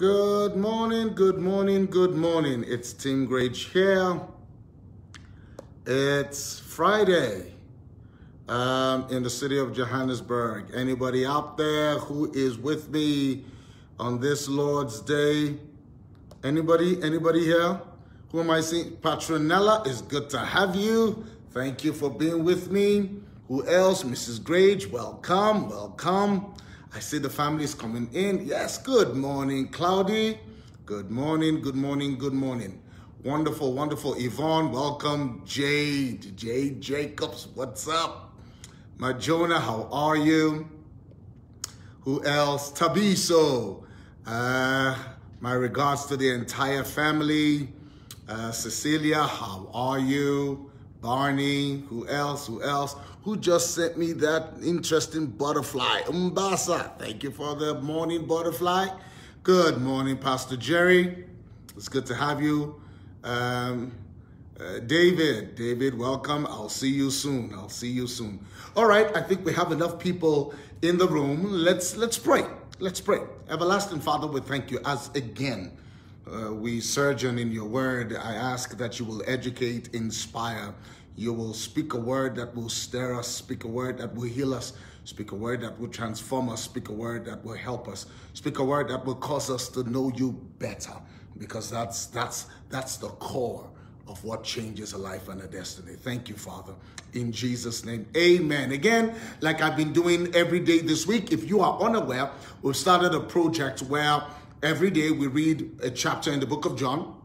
Good morning, good morning, good morning. It's Tim Grage here. It's Friday um, in the city of Johannesburg. Anybody out there who is with me on this Lord's Day? Anybody? Anybody here? Who am I seeing? Patronella, it's good to have you. Thank you for being with me. Who else? Mrs. Grage, welcome, welcome. I see the family is coming in. Yes, good morning, Cloudy. Good morning, good morning, good morning. Wonderful, wonderful. Yvonne, welcome. Jade, Jade Jacobs, what's up? Majona, how are you? Who else? Thabiso. Uh, my regards to the entire family. Uh, Cecilia, how are you? Barney, who else, who else? Who just sent me that interesting butterfly? Umbasa, thank you for the morning butterfly. Good morning, Pastor Jerry. It's good to have you. Um, uh, David, David, welcome. I'll see you soon. I'll see you soon. All right, I think we have enough people in the room. Let's let's pray. Let's pray. Everlasting Father, we thank you as again uh, we surgeon in your word. I ask that you will educate, inspire. You will speak a word that will stir us, speak a word that will heal us, speak a word that will transform us, speak a word that will help us, speak a word that will cause us to know you better, because that's that's that's the core of what changes a life and a destiny. Thank you, Father. In Jesus' name, amen. Again, like I've been doing every day this week, if you are unaware, we've started a project where Every day we read a chapter in the book of John,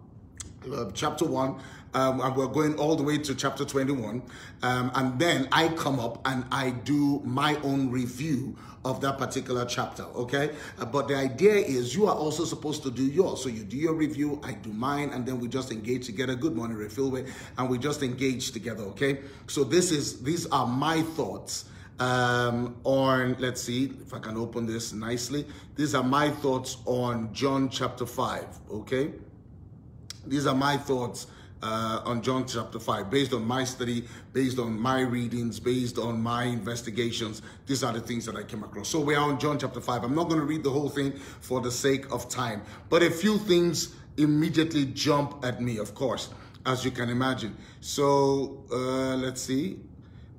uh, chapter 1, um, and we're going all the way to chapter 21. Um, and then I come up and I do my own review of that particular chapter, okay? Uh, but the idea is you are also supposed to do yours. So you do your review, I do mine, and then we just engage together. Good morning, Refillway, and we just engage together, okay? So this is these are my thoughts um, on, let's see if I can open this nicely. These are my thoughts on John chapter 5, okay? These are my thoughts uh, on John chapter 5, based on my study, based on my readings, based on my investigations. These are the things that I came across. So we are on John chapter 5. I'm not going to read the whole thing for the sake of time, but a few things immediately jump at me, of course, as you can imagine. So uh, let's see.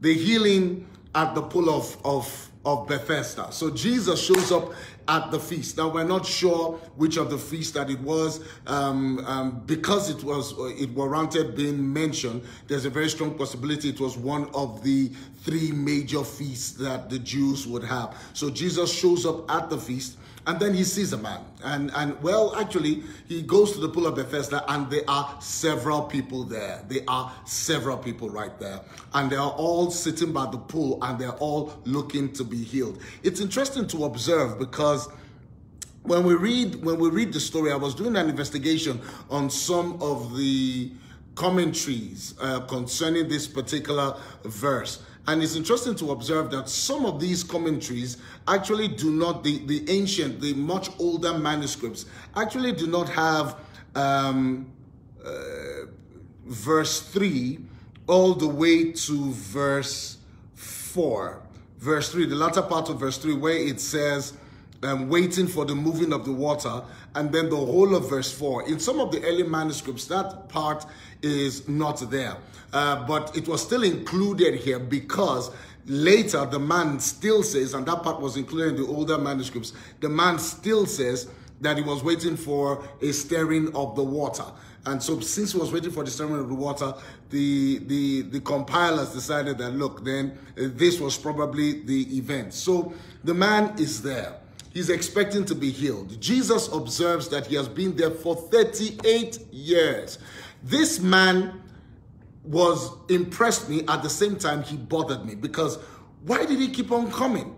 The healing at the pool of, of, of Bethesda. So Jesus shows up at the feast. Now we're not sure which of the feasts that it was, um, um, because it was it warranted being mentioned. There's a very strong possibility it was one of the three major feasts that the Jews would have. So Jesus shows up at the feast and then he sees a man. And, and well, actually, he goes to the pool of Bethesda and there are several people there. There are several people right there. And they are all sitting by the pool and they're all looking to be healed. It's interesting to observe because when we read when we read the story, I was doing an investigation on some of the commentaries uh, concerning this particular verse. And it's interesting to observe that some of these commentaries actually do not, the, the ancient, the much older manuscripts, actually do not have um, uh, verse 3 all the way to verse 4. Verse 3, the latter part of verse 3, where it says, um, waiting for the moving of the water, and then the whole of verse 4. In some of the early manuscripts, that part is not there. Uh, but it was still included here because later the man still says, and that part was included in the older manuscripts, the man still says that he was waiting for a stirring of the water. And so since he was waiting for the stirring of the water, the, the, the compilers decided that, look, then uh, this was probably the event. So the man is there. He's expecting to be healed. Jesus observes that he has been there for 38 years. This man was impressed me at the same time he bothered me because why did he keep on coming?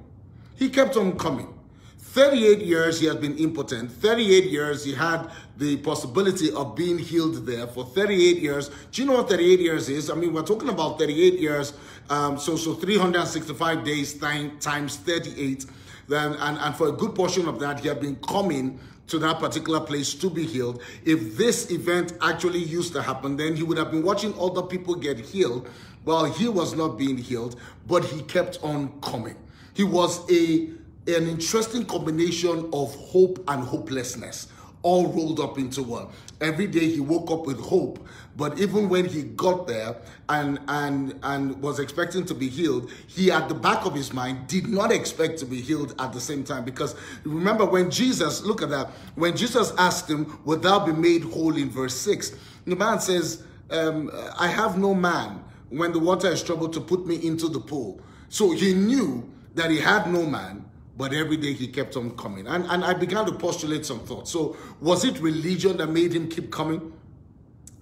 He kept on coming. 38 years he had been impotent. 38 years he had the possibility of being healed there for 38 years. Do you know what 38 years is? I mean, we're talking about 38 years. Um, so, so 365 days time, times 38. Then, and, and for a good portion of that, he had been coming to that particular place to be healed. If this event actually used to happen, then he would have been watching other people get healed while he was not being healed, but he kept on coming. He was a an interesting combination of hope and hopelessness all rolled up into one. Every day he woke up with hope, but even when he got there and and and was expecting to be healed, he at the back of his mind did not expect to be healed at the same time. Because remember when Jesus, look at that, when Jesus asked him, Would thou be made whole in verse 6? The man says, um, I have no man when the water is troubled to put me into the pool. So he knew that he had no man, but every day he kept on coming. And, and I began to postulate some thoughts. So was it religion that made him keep coming?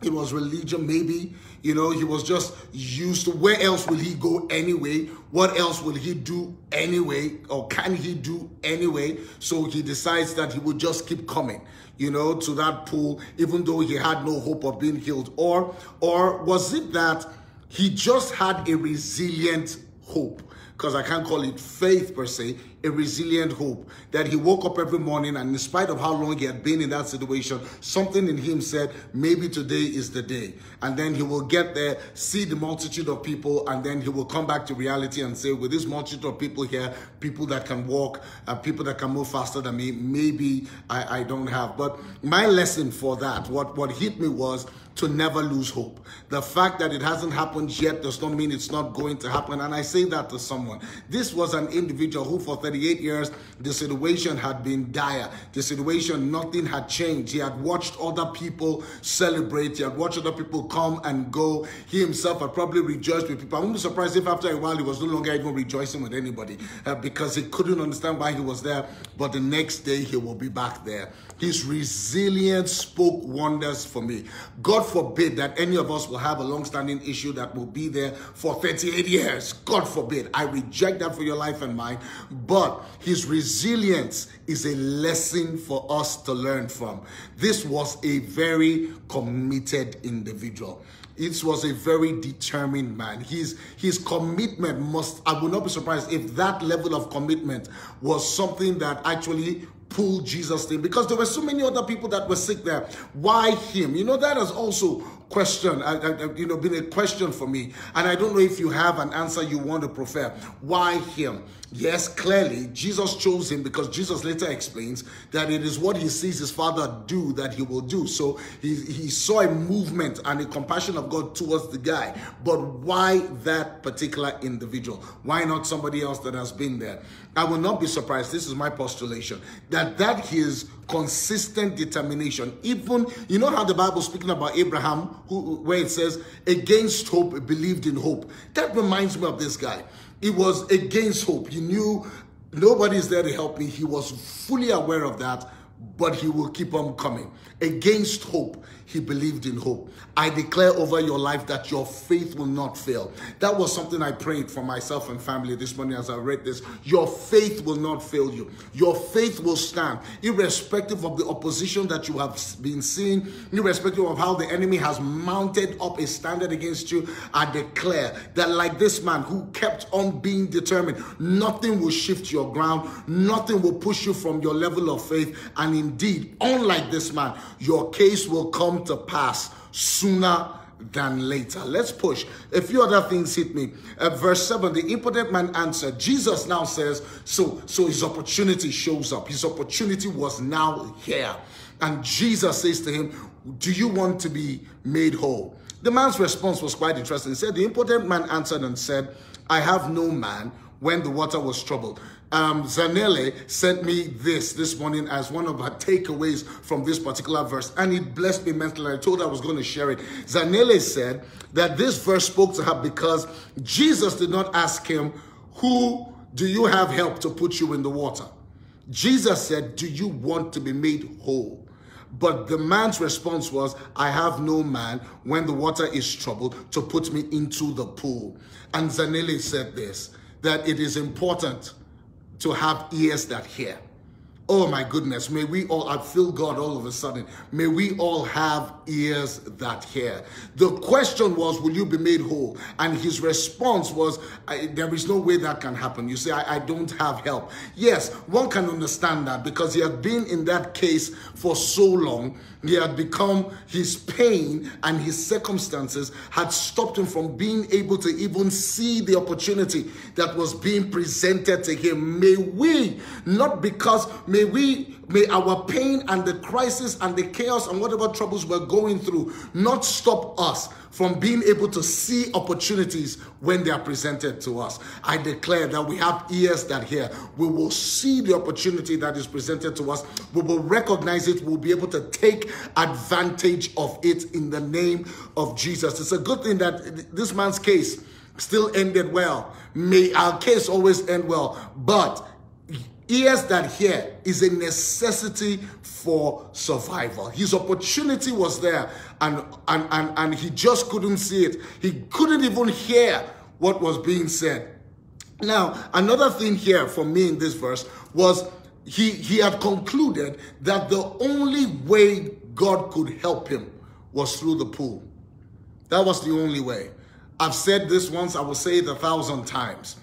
It was religion, maybe. You know, he was just used to where else will he go anyway? What else will he do anyway? Or can he do anyway? So he decides that he would just keep coming, you know, to that pool, even though he had no hope of being healed. Or, or was it that he just had a resilient hope? Because I can't call it faith per se, a resilient hope that he woke up every morning and in spite of how long he had been in that situation, something in him said, maybe today is the day. And then he will get there, see the multitude of people, and then he will come back to reality and say, with this multitude of people here, people that can walk, uh, people that can move faster than me, maybe I, I don't have. But my lesson for that, what, what hit me was, to never lose hope. The fact that it hasn't happened yet does not mean it's not going to happen. And I say that to someone. This was an individual who for 38 years, the situation had been dire. The situation, nothing had changed. He had watched other people celebrate. He had watched other people come and go. He himself had probably rejoiced with people. I wouldn't be surprised if after a while he was no longer even rejoicing with anybody uh, because he couldn't understand why he was there. But the next day he will be back there. His resilience spoke wonders for me. God forbid that any of us will have a long-standing issue that will be there for 38 years. God forbid. I reject that for your life and mine. But his resilience is a lesson for us to learn from. This was a very committed individual. It was a very determined man. His, his commitment must, I would not be surprised if that level of commitment was something that actually pull Jesus in because there were so many other people that were sick there. Why him? You know, that has also question, uh, uh, you know, been a question for me. And I don't know if you have an answer you want to prefer. Why him? Yes, clearly, Jesus chose him because Jesus later explains that it is what he sees his father do that he will do. So he, he saw a movement and a compassion of God towards the guy. But why that particular individual? Why not somebody else that has been there? I will not be surprised. This is my postulation that that his consistent determination, even you know how the Bible speaking about Abraham, who where it says against hope believed in hope. That reminds me of this guy. He was against hope. He knew nobody's there to help me. He was fully aware of that, but he will keep on coming. Against hope, he believed in hope. I declare over your life that your faith will not fail. That was something I prayed for myself and family this morning as I read this. Your faith will not fail you. Your faith will stand, irrespective of the opposition that you have been seeing, irrespective of how the enemy has mounted up a standard against you. I declare that, like this man who kept on being determined, nothing will shift your ground, nothing will push you from your level of faith. And indeed, unlike this man, your case will come to pass sooner than later. Let's push. A few other things hit me. Uh, verse 7, the impotent man answered. Jesus now says, so, so his opportunity shows up. His opportunity was now here. And Jesus says to him, do you want to be made whole? The man's response was quite interesting. He said, the impotent man answered and said, I have no man when the water was troubled um, sent me this this morning as one of her takeaways from this particular verse, and it blessed me mentally. I told her I was going to share it. Zanele said that this verse spoke to her because Jesus did not ask him, Who do you have help to put you in the water? Jesus said, Do you want to be made whole? But the man's response was, I have no man when the water is troubled to put me into the pool. And Zanele said this, that it is important to have ears that hear. Oh my goodness, may we all, I feel God all of a sudden, may we all have ears that hear. The question was, will you be made whole? And his response was, there is no way that can happen. You say, I, I don't have help. Yes, one can understand that because he had been in that case for so long he had become, his pain and his circumstances had stopped him from being able to even see the opportunity that was being presented to him. May we, not because, may we, may our pain and the crisis and the chaos and whatever troubles we're going through not stop us from being able to see opportunities when they are presented to us. I declare that we have ears that hear. We will see the opportunity that is presented to us. We will recognize it. We'll be able to take advantage of it in the name of Jesus. It's a good thing that this man's case still ended well. May our case always end well. But ears that hear is a necessity for survival. His opportunity was there and, and, and, and he just couldn't see it. He couldn't even hear what was being said. Now, another thing here for me in this verse was he, he had concluded that the only way God could help him was through the pool. That was the only way. I've said this once, I will say it a thousand times.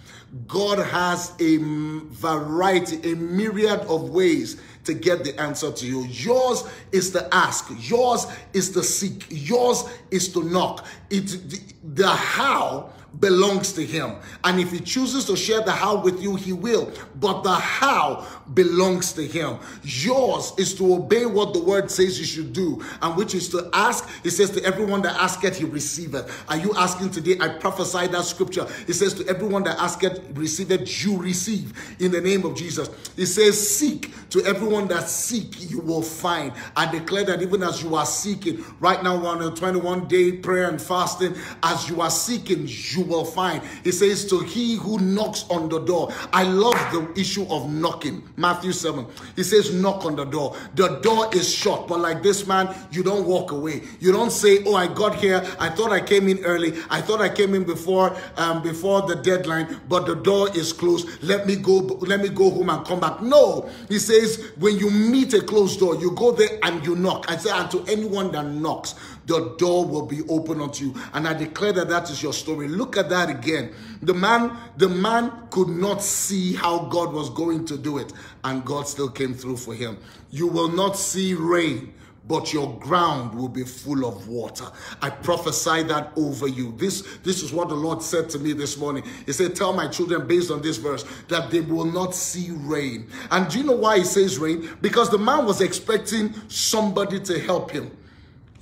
God has a variety, a myriad of ways to get the answer to you. Yours is to ask. Yours is to seek. Yours is to knock. It the, the how belongs to him. And if he chooses to share the how with you, he will. But the how belongs to him. Yours is to obey what the word says you should do, and which is to ask. He says to everyone that asketh, he receiveth. Are you asking today? I prophesy that scripture. He says to everyone that asketh, receiveth, you receive in the name of Jesus. He says, seek to everyone that seek, you will find. I declare that even as you are seeking, right now we're on a 21 day prayer and fasting, as you are seeking, you will find. He says, To he who knocks on the door. I love the issue of knocking. Matthew 7. He says, Knock on the door. The door is shut, but like this man, you don't walk away. You don't say, Oh, I got here. I thought I came in early. I thought I came in before um, before the deadline, but the door is closed. Let me go, let me go home and come back. No, he says, when you meet a closed door, you go there and you knock. I say, and to anyone that knocks, the door will be open unto you. And I declare that that is your story. Look at that again. The man, the man could not see how God was going to do it, and God still came through for him. You will not see rain but your ground will be full of water. I prophesy that over you. This, this is what the Lord said to me this morning. He said, Tell my children, based on this verse, that they will not see rain. And do you know why he says rain? Because the man was expecting somebody to help him.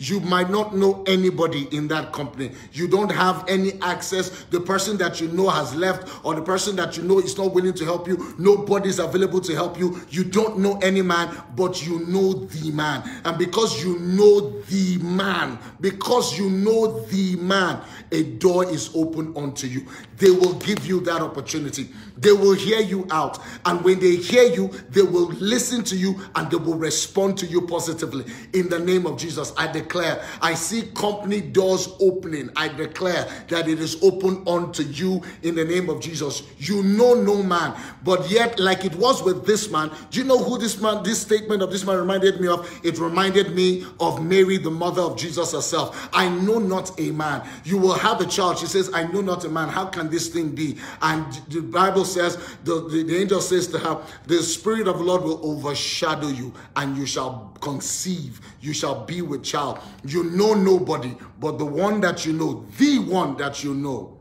You might not know anybody in that company. You don't have any access. The person that you know has left, or the person that you know is not willing to help you. Nobody's available to help you. You don't know any man, but you know the man. And because you know the man, because you know the man, a door is open unto you. They will give you that opportunity. They will hear you out. And when they hear you, they will listen to you and they will respond to you positively. In the name of Jesus, I declare, I see company doors opening. I declare that it is open unto you in the name of Jesus. You know no man, but yet, like it was with this man, do you know who this man, this statement of this man reminded me of? It reminded me of Mary, the mother of Jesus herself. I know not a man. You will have a child. She says, I know not a man. How can this thing be? And the Bible says, the, the, the angel says to her, the Spirit of the Lord will overshadow you and you shall conceive. You shall be with child. You know nobody, but the one that you know, the one that you know,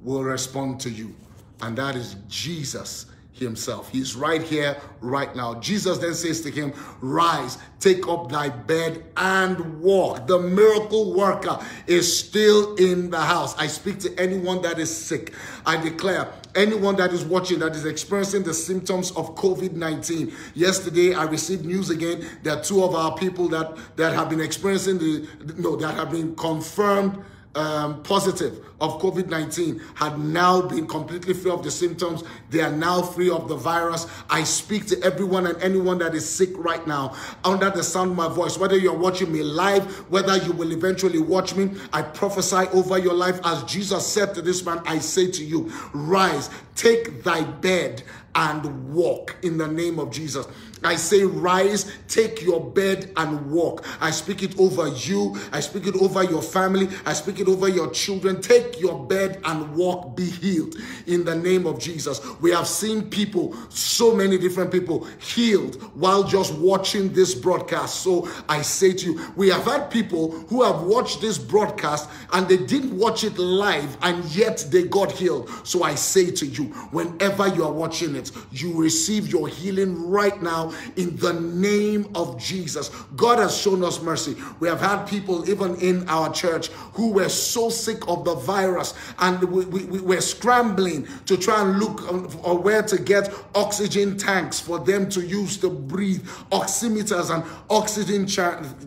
will respond to you. And that is Jesus himself. He's right here, right now. Jesus then says to him, Rise, take up thy bed and walk. The miracle worker is still in the house. I speak to anyone that is sick. I declare, anyone that is watching that is experiencing the symptoms of COVID-19. Yesterday, I received news again that two of our people that, that have been experiencing the, no, that have been confirmed um, positive of COVID 19 had now been completely free of the symptoms. They are now free of the virus. I speak to everyone and anyone that is sick right now under the sound of my voice, whether you're watching me live, whether you will eventually watch me. I prophesy over your life as Jesus said to this man, I say to you, rise, take thy bed and walk in the name of Jesus. I say, rise, take your bed and walk. I speak it over you. I speak it over your family. I speak it over your children. Take your bed and walk, be healed in the name of Jesus. We have seen people, so many different people, healed while just watching this broadcast. So I say to you, we have had people who have watched this broadcast and they didn't watch it live and yet they got healed. So I say to you, whenever you are watching it, you receive your healing right now in the name of Jesus. God has shown us mercy. We have had people, even in our church, who were so sick of the virus and we, we, we were scrambling to try and look or where to get oxygen tanks for them to use to breathe, oximeters and oxygen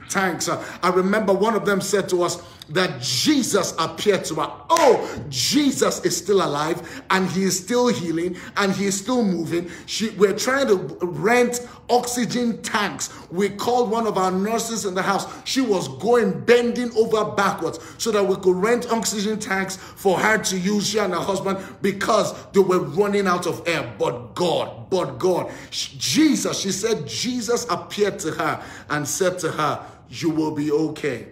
tanks. I remember one of them said to us, that Jesus appeared to her. Oh, Jesus is still alive and he is still healing and he is still moving. She, we're trying to rent oxygen tanks. We called one of our nurses in the house. She was going bending over backwards so that we could rent oxygen tanks for her to use, she and her husband, because they were running out of air. But God, but God, Jesus, she said, Jesus appeared to her and said to her, You will be okay.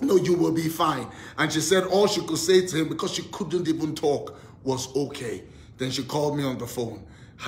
No, you will be fine. And she said all she could say to him because she couldn't even talk was okay. Then she called me on the phone.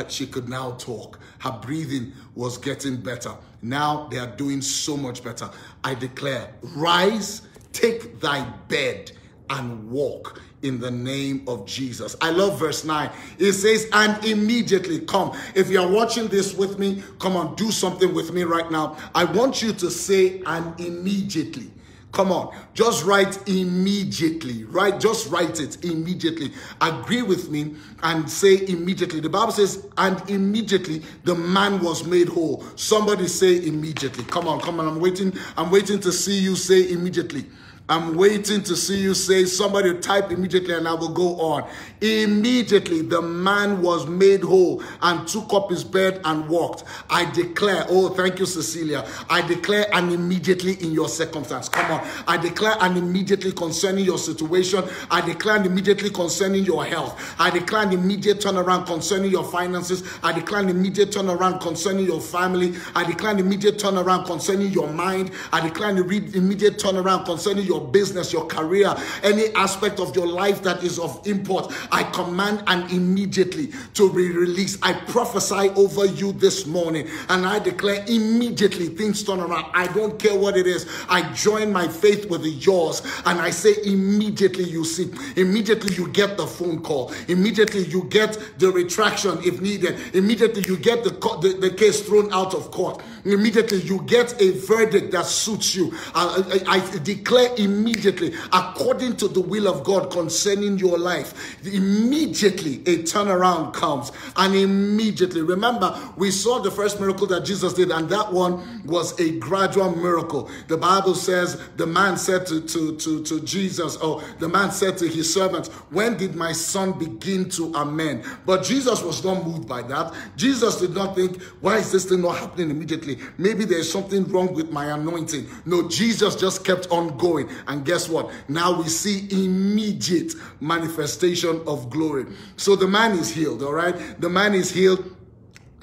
She could now talk. Her breathing was getting better. Now they are doing so much better. I declare, rise, take thy bed and walk in the name of Jesus. I love verse 9. It says, and immediately come. If you're watching this with me, come on, do something with me right now. I want you to say, and immediately. Come on, just write immediately, right? Just write it immediately. Agree with me and say immediately. The Bible says, and immediately the man was made whole. Somebody say immediately. Come on, come on. I'm waiting. I'm waiting to see you say immediately. I'm waiting to see you say somebody type immediately and I will go on. Immediately the man was made whole and took up his bed and walked. I declare, oh, thank you, Cecilia. I declare an immediately in your circumstance. Come on. I declare an immediately concerning your situation. I declare immediately concerning your health. I declare an immediate turnaround concerning your finances. I declare an immediate turnaround concerning your family. I declare an immediate turnaround concerning your mind. I declare an immediate turnaround concerning your business, your career, any aspect of your life that is of import, I command and immediately to be released. I prophesy over you this morning and I declare immediately things turn around. I don't care what it is. I join my faith with yours and I say immediately you see, immediately you get the phone call, immediately you get the retraction if needed, immediately you get the, the, the case thrown out of court, immediately you get a verdict that suits you. I, I, I declare immediately, according to the will of God concerning your life, immediately a turnaround comes. And immediately, remember, we saw the first miracle that Jesus did, and that one was a gradual miracle. The Bible says the man said to, to, to, to Jesus, or the man said to his servants, When did my son begin to amend? But Jesus was not moved by that. Jesus did not think, Why is this thing not happening immediately? Maybe there's something wrong with my anointing. No, Jesus just kept on going. And guess what? Now we see immediate manifestation of glory. So the man is healed, all right? The man is healed.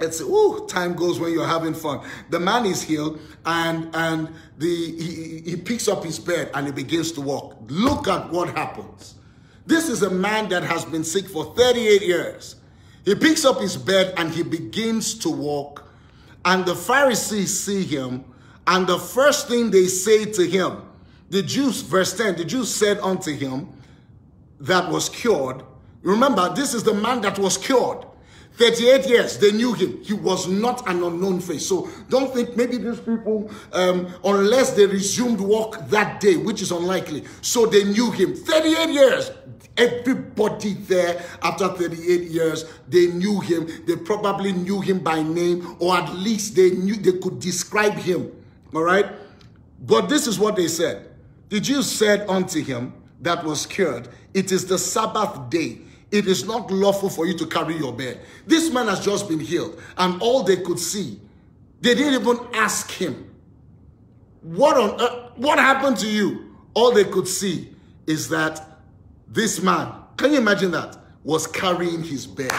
It's oh, time goes when you're having fun. The man is healed, and and the he, he picks up his bed and he begins to walk. Look at what happens. This is a man that has been sick for 38 years. He picks up his bed and he begins to walk. And the Pharisees see him, and the first thing they say to him the Jews, verse 10, the Jews said unto him that was cured. Remember, this is the man that was cured. 38 years, they knew him. He was not an unknown face. So don't think maybe these people, um, unless they resumed work that day, which is unlikely. So they knew him. 38 years. Everybody there after 38 years, they knew him. They probably knew him by name, or at least they knew they could describe him. All right? But this is what they said. The Jews said unto him that was cured, It is the Sabbath day. It is not lawful for you to carry your bed. This man has just been healed, and all they could see, they didn't even ask him, What on earth, what happened to you? All they could see is that this man, can you imagine that, was carrying his bed.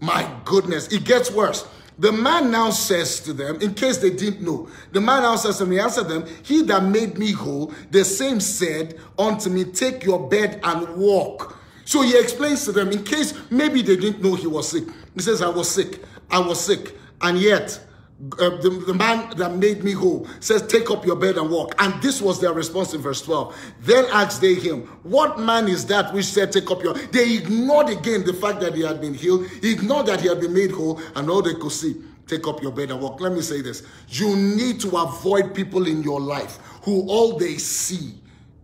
My goodness, it gets worse. The man now says to them, in case they didn't know, the man now says to me, answer them, He that made me whole, the same said unto me, Take your bed and walk. So he explains to them, in case maybe they didn't know he was sick. He says, I was sick, I was sick, and yet uh, the, the man that made me whole says, Take up your bed and walk. And this was their response in verse 12. Then asked they him, What man is that which said, Take up your. They ignored again the fact that he had been healed, he ignored that he had been made whole, and all they could see, Take up your bed and walk. Let me say this you need to avoid people in your life who all they see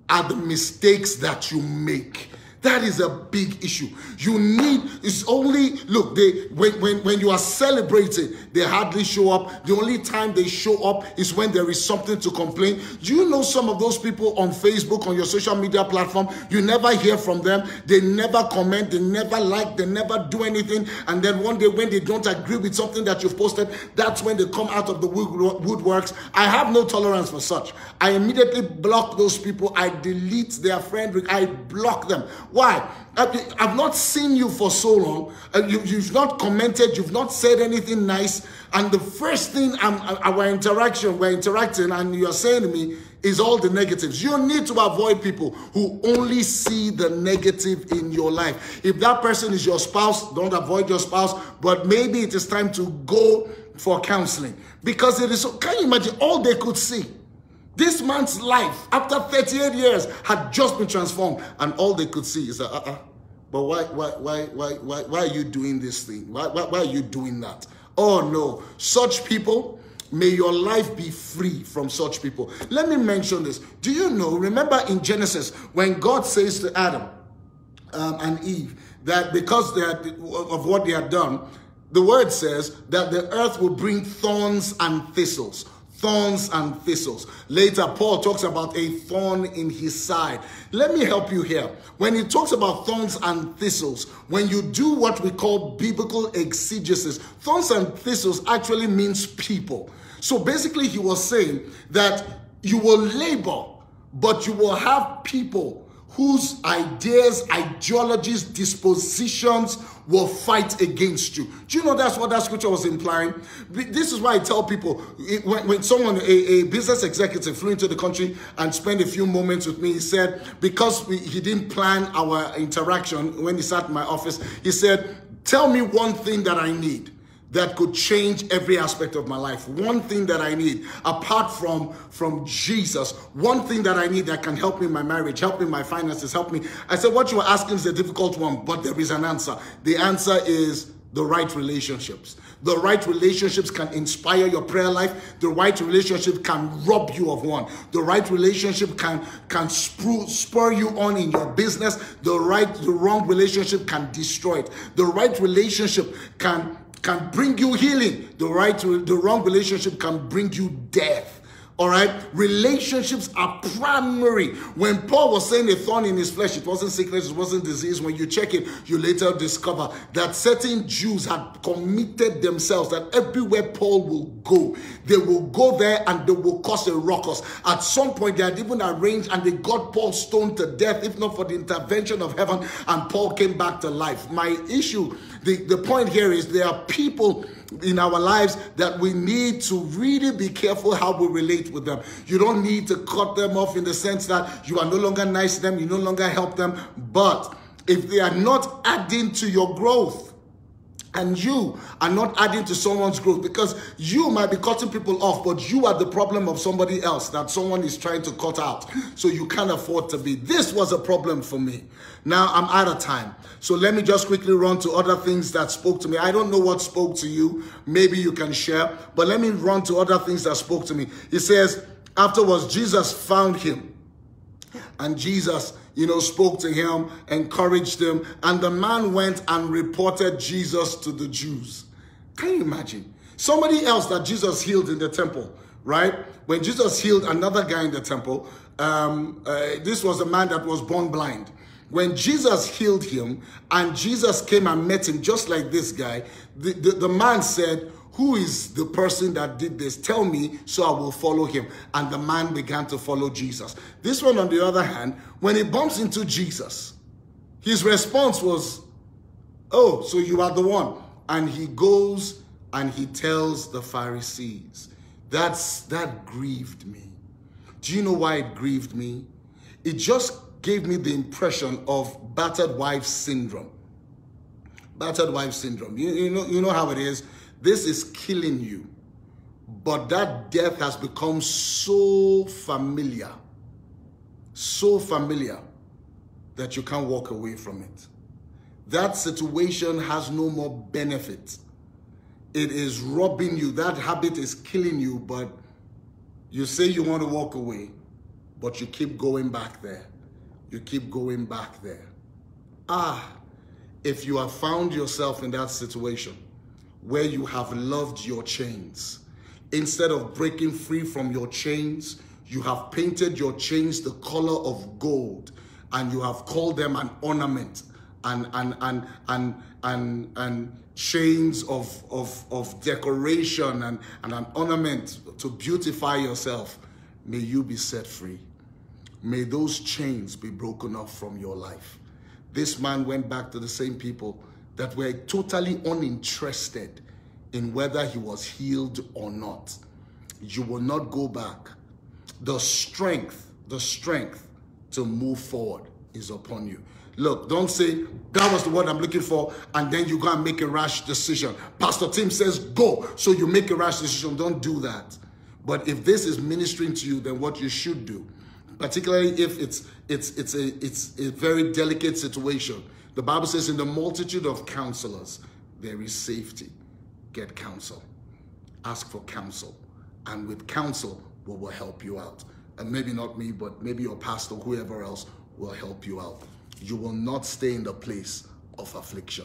are the mistakes that you make. That is a big issue. You need, it's only, look, they when, when, when you are celebrating, they hardly show up. The only time they show up is when there is something to complain. Do you know some of those people on Facebook, on your social media platform? You never hear from them. They never comment. They never like. They never do anything. And then one day when they don't agree with something that you've posted, that's when they come out of the woodworks. I have no tolerance for such. I immediately block those people. I delete their friend. I block them. Why? I've not seen you for so long. You've not commented. You've not said anything nice. And the first thing I'm, uh, uh, our interaction, we're interacting, and you're saying to me is all the negatives. You need to avoid people who only see the negative in your life. If that person is your spouse, don't avoid your spouse. But maybe it is time to go for counseling because it is. Can you imagine all they could see? This man's life, after 38 years, had just been transformed, and all they could see is uh-uh, but why, why, why, why, why, why are you doing this thing? Why, why, why are you doing that? Oh no, such people, may your life be free from such people. Let me mention this. Do you know, remember in Genesis, when God says to Adam um, and Eve, that because they had, of what they had done, the word says that the earth will bring thorns and thistles thorns and thistles. Later, Paul talks about a thorn in his side. Let me help you here. When he talks about thorns and thistles, when you do what we call biblical exegesis, thorns and thistles actually means people. So basically, he was saying that you will labor, but you will have people whose ideas, ideologies, dispositions will fight against you. Do you know that's what that scripture was implying? This is why I tell people when, when someone, a, a, business executive, flew into the country and spent a few moments with me, he said, because we, he didn't plan our interaction when he sat in my office, he said, Tell me one thing that I need that could change every aspect of my life. One thing that I need, apart from, from Jesus, one thing that I need that can help me in my marriage, help me in my finances, help me. I said, what you are asking is a difficult one, but there is an answer. The answer is the right relationships. The right relationships can inspire your prayer life. The right relationship can rob you of one. The right relationship can can spur, spur you on in your business. The right the wrong relationship can destroy it. The right relationship can can bring you healing. The right the wrong relationship can bring you death. All right, relationships are primary. When Paul was saying a thorn in his flesh, it wasn't sickness, it wasn't disease. When you check it, you later discover that certain Jews had committed themselves that everywhere Paul will go, they will go there and they will cause a ruckus. At some point, they had even arranged and they got Paul stoned to death, if not for the intervention of heaven, and Paul came back to life. My issue, the, the point here is there are people in our lives that we need to really be careful how we relate with them. You don't need to cut them off in the sense that you are no longer nice to them, you no longer help them. But if they are not adding to your growth, and you are not adding to someone's growth because you might be cutting people off, but you are the problem of somebody else that someone is trying to cut out. So you can't afford to be. This was a problem for me. Now I'm out of time. So let me just quickly run to other things that spoke to me. I don't know what spoke to you. Maybe you can share, but let me run to other things that spoke to me. He says, afterwards, Jesus found him. And Jesus, you know, spoke to him, encouraged him, and the man went and reported Jesus to the Jews. Can you imagine? Somebody else that Jesus healed in the temple, right? When Jesus healed another guy in the temple, um, uh, this was a man that was born blind. When Jesus healed him and Jesus came and met him just like this guy, the, the, the man said, who is the person that did this? Tell me so I will follow him. And the man began to follow Jesus. This one, on the other hand, when he bumps into Jesus, his response was, Oh, so you are the one. And he goes and he tells the Pharisees. That's that grieved me. Do you know why it grieved me? It just gave me the impression of battered wife syndrome. Battered wife syndrome. You, you, know, you know how it is. This is killing you. but that death has become so familiar, so familiar that you can't walk away from it. That situation has no more benefit. It is robbing you. That habit is killing you, but you say you want to walk away, but you keep going back there. You keep going back there. Ah, if you have found yourself in that situation where you have loved your chains, instead of breaking free from your chains, you have painted your chains the color of gold and you have called them an ornament and and and and and, and chains of, of, of decoration and, and an ornament to beautify yourself, may you be set free. May those chains be broken off from your life. This man went back to the same people that were totally uninterested in whether he was healed or not. You will not go back. The strength, the strength to move forward is upon you. Look, don't say, that was the word I'm looking for, and then you go and make a rash decision. Pastor Tim says, go, so you make a rash decision. Don't do that. But if this is ministering to you, then what you should do, particularly if it's it's it's a it's a very delicate situation. The Bible says, in the multitude of counselors, there is safety. Get counsel. Ask for counsel. And with counsel, we will help you out. And maybe not me, but maybe your pastor, whoever else will help you out you will not stay in the place of affliction.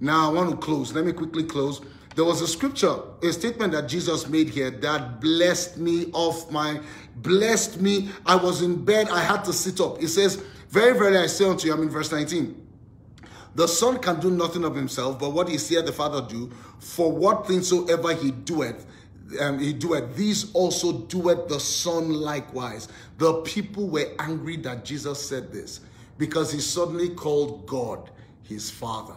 Now, I want to close. Let me quickly close. There was a scripture, a statement that Jesus made here that blessed me off my, blessed me. I was in bed, I had to sit up. It says, Very, very, I say unto you, I'm in verse 19. The Son can do nothing of himself, but what he seeth the Father do, for what things soever he doeth, um, he doeth, these also doeth the Son likewise. The people were angry that Jesus said this because he suddenly called God his father.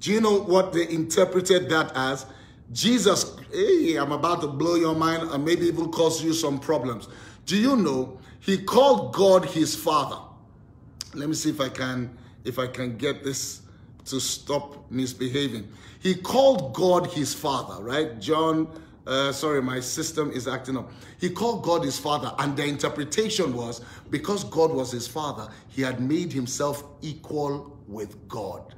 Do you know what they interpreted that as? Jesus, hey, I'm about to blow your mind and maybe even cause you some problems. Do you know he called God his father? Let me see if I can if I can get this to stop misbehaving. He called God his father, right? John uh, sorry, my system is acting up. He called God his father, and the interpretation was because God was his father, he had made himself equal with God.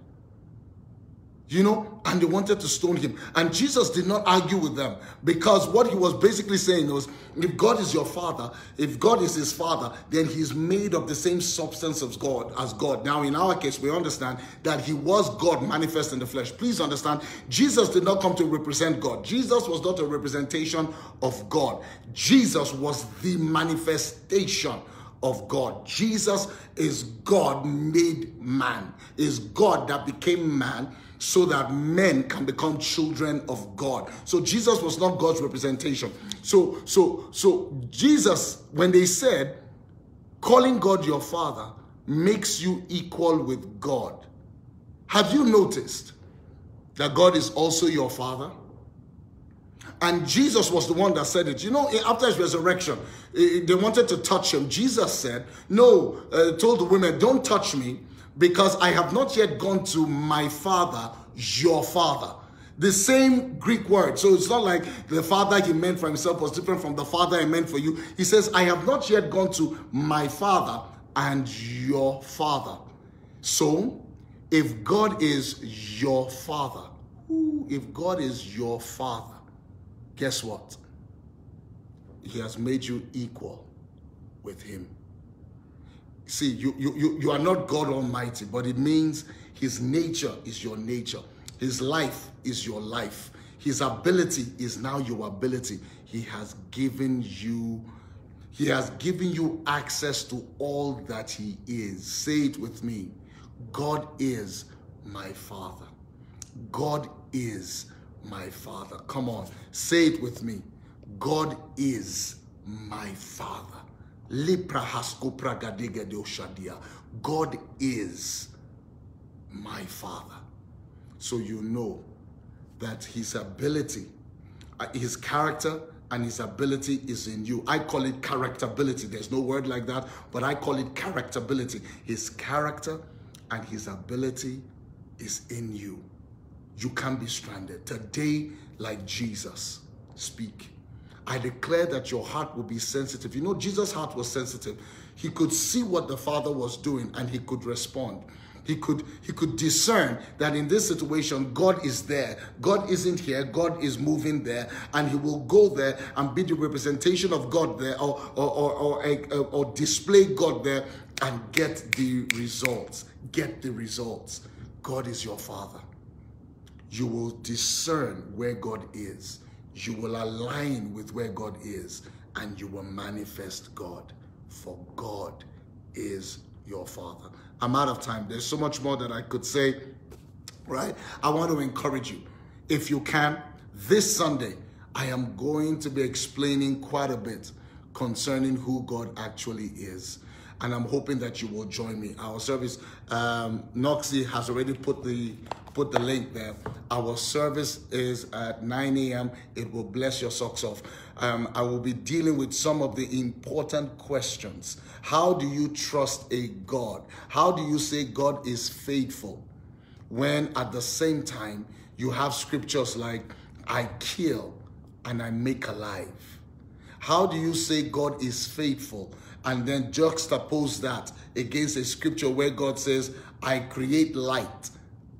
You know, and they wanted to stone him. And Jesus did not argue with them because what he was basically saying was if God is your father, if God is his father, then he's made of the same substance of God as God. Now, in our case, we understand that he was God manifest in the flesh. Please understand, Jesus did not come to represent God. Jesus was not a representation of God. Jesus was the manifestation of God. Jesus is God made man, is God that became man so that men can become children of God. So Jesus was not God's representation. So so so Jesus when they said calling God your father makes you equal with God. Have you noticed that God is also your father? And Jesus was the one that said it. You know, after his resurrection, they wanted to touch him. Jesus said, No, uh, told the women, Don't touch me because I have not yet gone to my father, your father. The same Greek word. So it's not like the father he meant for himself was different from the father he meant for you. He says, I have not yet gone to my father and your father. So if God is your father, if God is your father, guess what? He has made you equal with him. See, you, you, you you are not God Almighty, but it means His nature is your nature. His life is your life. His ability is now your ability. He has given you he has given you access to all that he is. Say it with me. God is my father. God is my father. Come on, say it with me. God is my father. God is my Father. So you know that his ability, uh, his character and his ability is in you. I call it characterability. There's no word like that, but I call it characterability. His character and his ability is in you. You can't be stranded. Today, like Jesus, speak. I declare that your heart will be sensitive. You know, Jesus' heart was sensitive. He could see what the Father was doing and he could respond. He could he could discern that in this situation God is there. God isn't here. God is moving there, and he will go there and be the representation of God there, or or or or, or display God there and get the results. Get the results. God is your Father. You will discern where God is you will align with where God is and you will manifest God, for God is your Father. I'm out of time. There's so much more that I could say, right? I want to encourage you. If you can, this Sunday, I am going to be explaining quite a bit concerning who God actually is. And I'm hoping that you will join me. Our service, um, Noxie has already put the put the link there. Our service is at 9 a.m. It will bless your socks off. Um, I will be dealing with some of the important questions. How do you trust a God? How do you say God is faithful when at the same time you have scriptures like, I kill and I make alive? How do you say God is faithful and then juxtapose that against a scripture where God says, I create light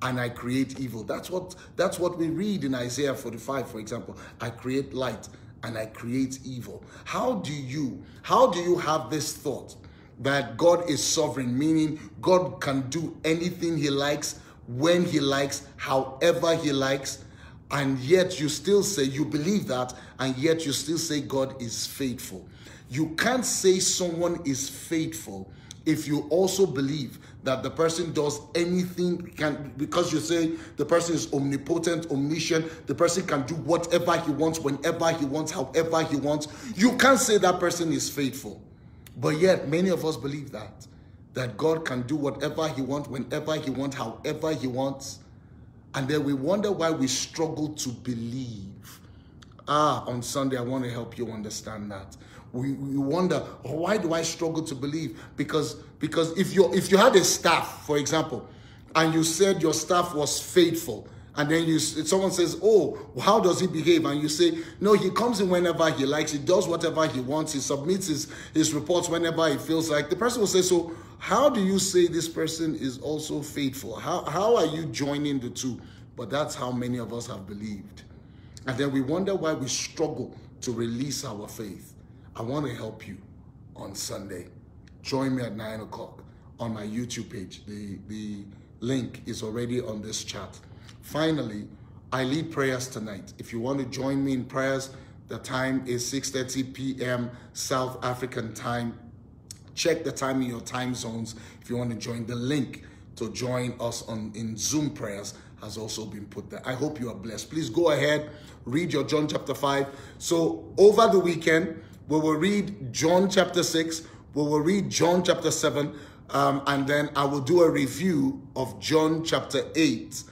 and I create evil. That's what that's what we read in Isaiah 45, for example. I create light and I create evil. How do you how do you have this thought that God is sovereign, meaning God can do anything he likes, when he likes, however he likes, and yet you still say you believe that, and yet you still say God is faithful. You can't say someone is faithful if you also believe that the person does anything can because you say the person is omnipotent omniscient the person can do whatever he wants whenever he wants however he wants. You can't say that person is faithful. But yet many of us believe that that god can do whatever he wants whenever he wants however he wants. And then we wonder why we struggle to believe. Ah on sunday i want to help you understand that we, we wonder why do I struggle to believe? Because because if you if you had a staff, for example, and you said your staff was faithful, and then you someone says, "Oh, how does he behave?" and you say, "No, he comes in whenever he likes. He does whatever he wants. He submits his his reports whenever he feels like." The person will say, "So, how do you say this person is also faithful? How how are you joining the two? But that's how many of us have believed, and then we wonder why we struggle to release our faith. I want to help you on Sunday. Join me at 9 o'clock on my YouTube page. The, the link is already on this chat. Finally, I lead prayers tonight. If you want to join me in prayers, the time is 6.30 p.m. South African time. Check the time in your time zones if you want to join. The link to join us on in Zoom prayers has also been put there. I hope you are blessed. Please go ahead, read your John chapter 5. So over the weekend, we will read John chapter 6, we will read John chapter 7, um, and then I will do a review of John chapter 8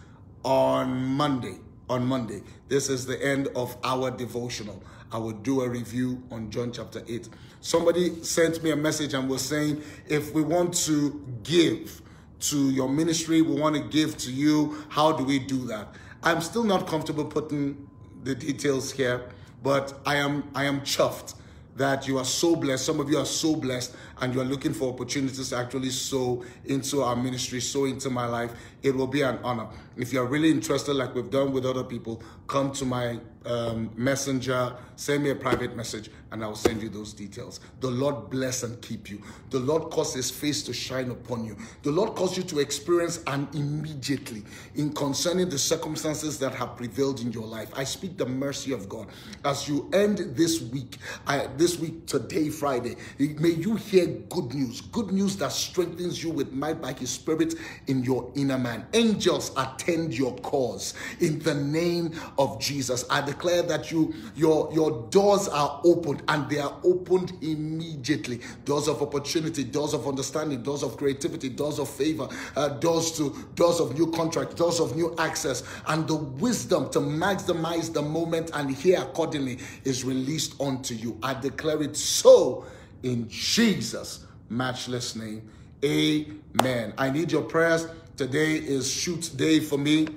on Monday. On Monday. This is the end of our devotional. I will do a review on John chapter 8. Somebody sent me a message and was saying, if we want to give to your ministry, we want to give to you, how do we do that? I'm still not comfortable putting the details here, but I am I am chuffed that you are so blessed. Some of you are so blessed and you are looking for opportunities to actually sow into our ministry, sow into my life. It will be an honor. If you're really interested, like we've done with other people, come to my um, messenger, send me a private message, and I'll send you those details. The Lord bless and keep you. The Lord cause his face to shine upon you. The Lord cause you to experience an immediately in concerning the circumstances that have prevailed in your life. I speak the mercy of God. As you end this week, I, this week, today, Friday, may you hear good news, good news that strengthens you with might by his spirit in your inner man. Angels attend your cause in the name of Jesus. I declare that you your your doors are opened and they are opened immediately. Doors of opportunity, doors of understanding, doors of creativity, doors of favor, uh, doors to doors of new contract, doors of new access, and the wisdom to maximize the moment and hear accordingly is released unto you. I declare it so in Jesus' matchless name. Amen. I need your prayers. Today is shoot day for me.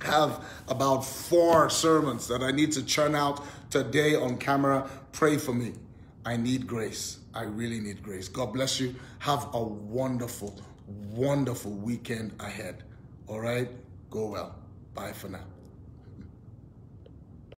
have about four sermons that I need to churn out today on camera. Pray for me. I need grace. I really need grace. God bless you. Have a wonderful, wonderful weekend ahead. All right? Go well. Bye for now.